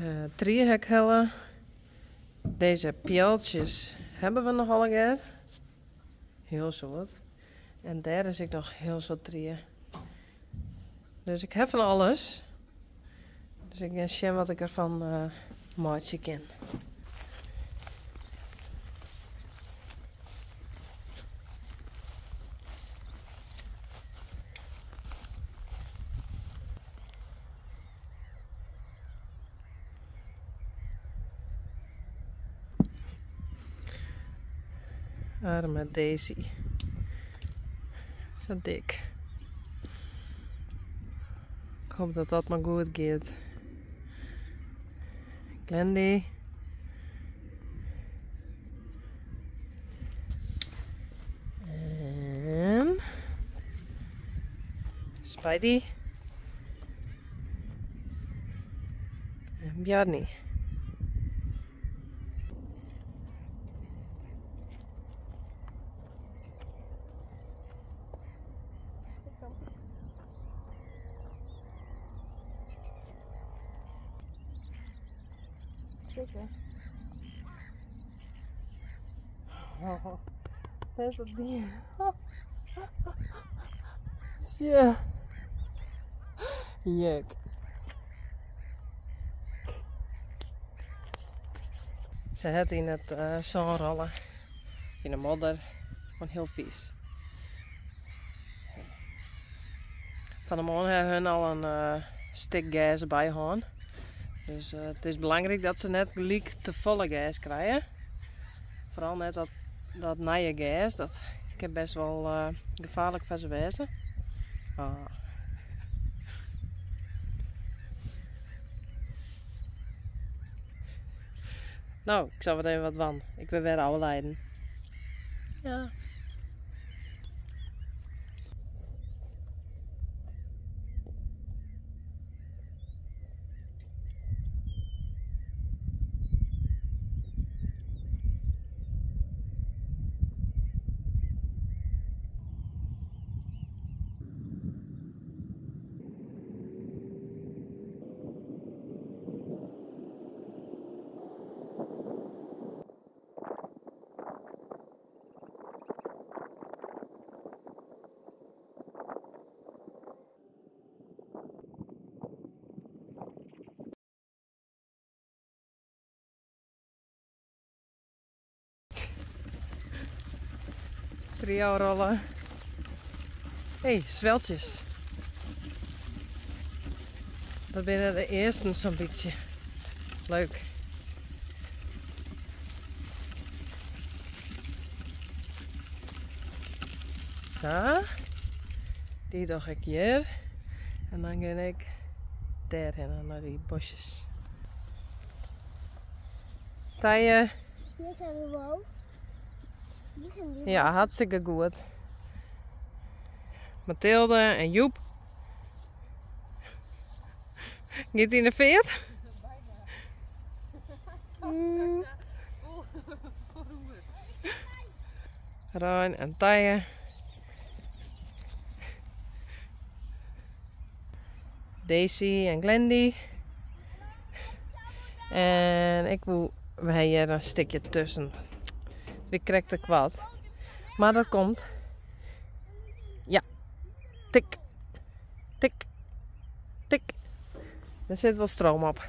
Uh, Triehekhellen. Deze pjeltjes hebben we nogal een keer. Heel soort. En daar is ik nog heel zo trieën. Dus ik heb van alles. Dus ik ga zien wat ik ervan uh, maatje ken. Arme Daisy. Zo dik. Ik hoop dat dat maar goed gaat. Glendy. En... Spidey. En Bjarni. Zeker. Oh, daar is dat dier. Jek. Ze had in het uh, rollen. In de modder. Gewoon heel vies. Van de morgen hebben hun al een uh, stik gas bij gaan. Dus uh, het is belangrijk dat ze net gelijk te volle gas krijgen. Vooral net dat, dat nieuwe gas, dat kan best wel uh, gevaarlijk voor ze wezen. Ah. Nou, ik zal wat even wat van. Ik wil weer oude leiden. Ja. Rollen. Hé, hey, zweltjes. Dat ben de eerste zo'n beetje. Leuk. Zo. Die dacht ik hier. En dan ga ik daarheen naar die bosjes. Tije. Hier gaan we. Ja, hartstikke goed. Mathilde en Joep. Gaat in de veert? Mm. Rijn en Tije. Daisy en Glendy. En ik wil wij hier een stukje tussen. Ik krijg er kwad. Maar dat komt. Ja. Tik. Tik. Tik. Er zit wel stroom op.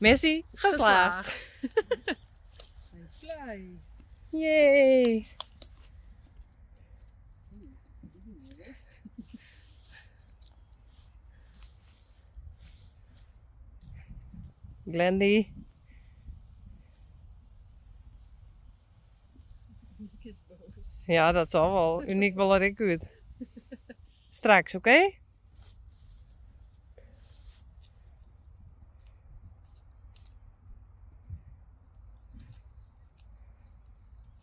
Missie geslaagd. Hij is blij. Yay. Glendy. Ja, dat zal wel. Uniek wel ik uit. Straks, oké?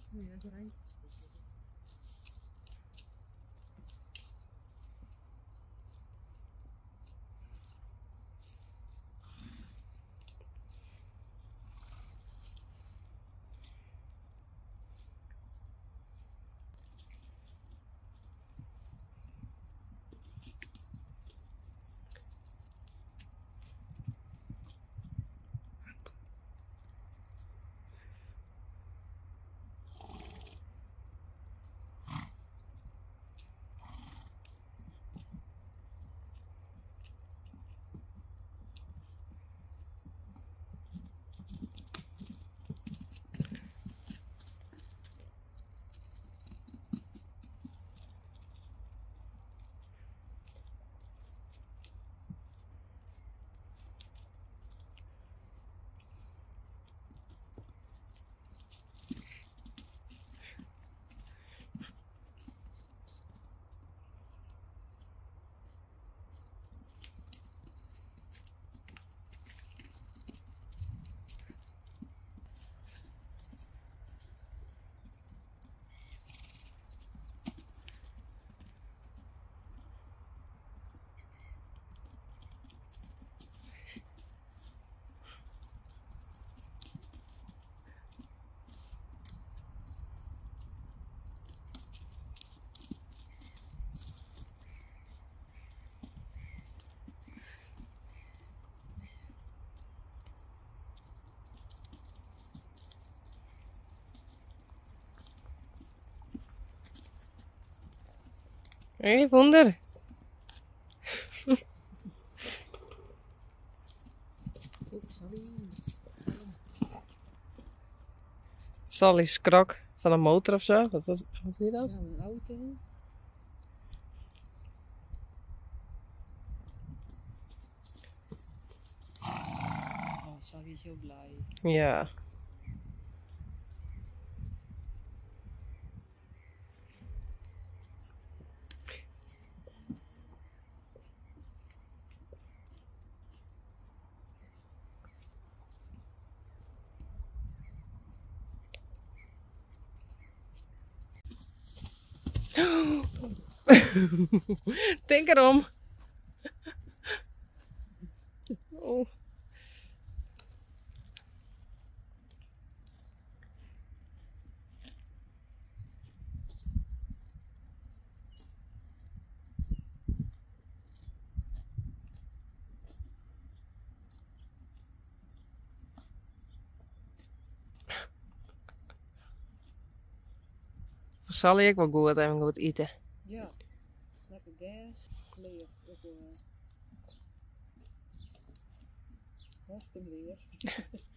Ja, dat rijdt. Hé, wonder. Oh, sorry. Sally's krok van een motor of zo. Wat, wat, wat weer dat? Ja, een auto. Oh, Sally is heel blij. Ja. Denk erom. Oh. Zal ik wel goed en goed eten. Ja. Lekker gas. Leer. Ook, uh, hartstikke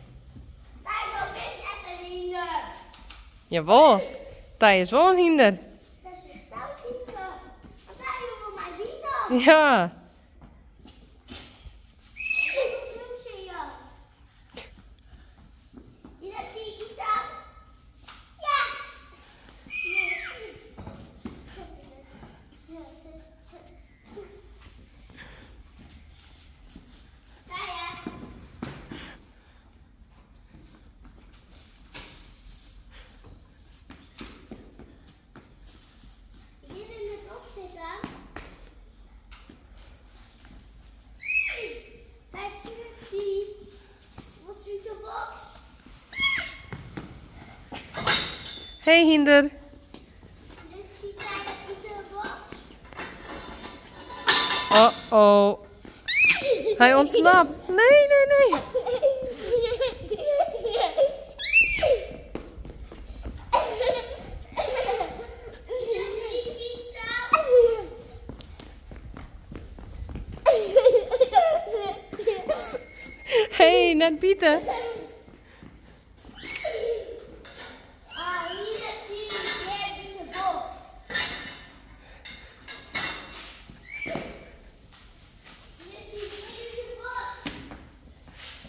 dat is wel hinder. Dat is een stout hinder. Zijn je voor mij niet Ja, Hoe doen ze je? Je dat zie ik niet aan. Hey Hinder. Oh oh. Hij ontsnapt. Nee, nee, nee. Hey, net Pieter.